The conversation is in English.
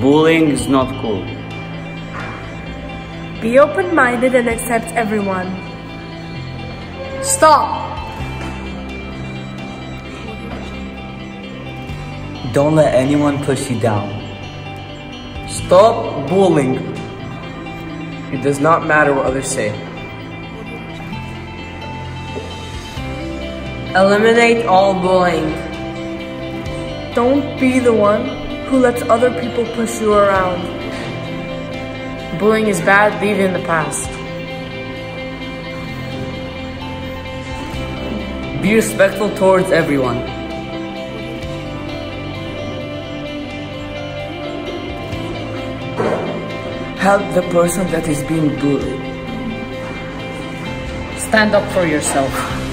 Bullying is not cool. Be open-minded and accept everyone. Stop! Don't let anyone push you down. Stop bullying. It does not matter what others say. Eliminate all bullying. Don't be the one who lets other people push you around. Bullying is bad, leave it in the past. Be respectful towards everyone. Help the person that is being bullied. Stand up for yourself.